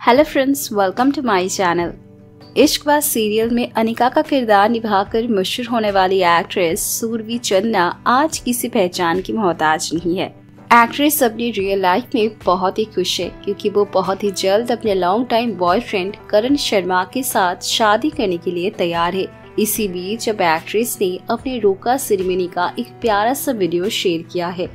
Hello friends welcome to my channel Ishqbaaz serial में अनिका का किरदार निभाकर मशहूर होने वाली एक्ट्रेस सूरवी चन्ना आज किसी पहचान की मोहताज नहीं है। एक्ट्रेस अपनी रियल लाइफ में बहुत ही खुश है, क्योंकि वो बहुत ही जल्द अपने long time boyfriend Karan Sharma के साथ शादी करने के लिए तैयार है। इसी बीच अब एक्ट्रेस ने अपने रोका सेरेमनी का एक प्यारा सा वीडियो शेयर किया है।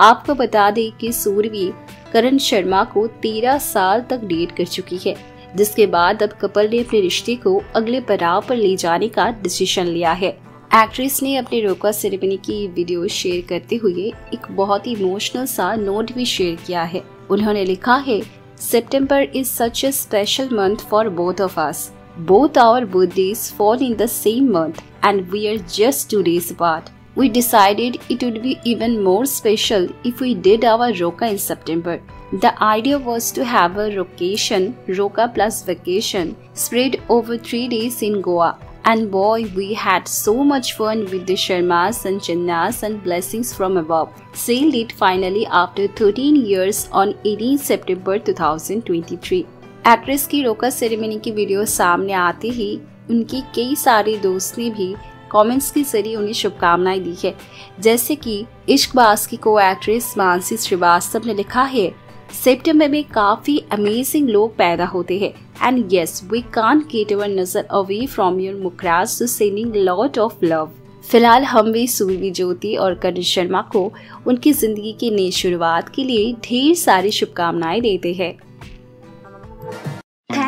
आपको बता दें कि सूरवी करण शर्मा को तेरह साल तक डेट कर चुकी है, जिसके बाद अब कपल ने अपने रिश्ते को अगले पड़ाव पर ले जाने का डिसीज़न लिया है। एक्ट्रेस ने अपने रोका सेरेमनी की वीडियो शेयर करते हुए एक बहुत ही इमोशनल सा नोट भी शेयर किया है। उन्होंने लिखा है, September is such a special month for both of us both our birthdays fall in the same month and we are just two days apart we decided it would be even more special if we did our Roka in September. The idea was to have a rocation, Roka plus vacation, spread over three days in Goa. And boy, we had so much fun with the Sharmas and Chinnas and blessings from above. Sailed it finally after 13 years on 18 September 2023. Actress की roka ceremony की video सामने आते ही उनकी कई सारे दोस्त ने भी कमेंट्स के ज़रिए उन्हें शुभकामनाएँ दी है। जैसे कि इश्कबाज की को एक्ट्रेस मानसी श्रीवास्तव ने लिखा है, सितंबर में काफ़ी अमेजिंग लोग पैदा होते हैं। And yes we can get our nazar away from your मुखराज to lot of love फ़िलहाल हम भी सूर्य ज्योति और करण शर्मा को उनकी ज़िंदगी की नई शुरुआत के लिए ढेर सारी शुभकामनाएँ देते हैं।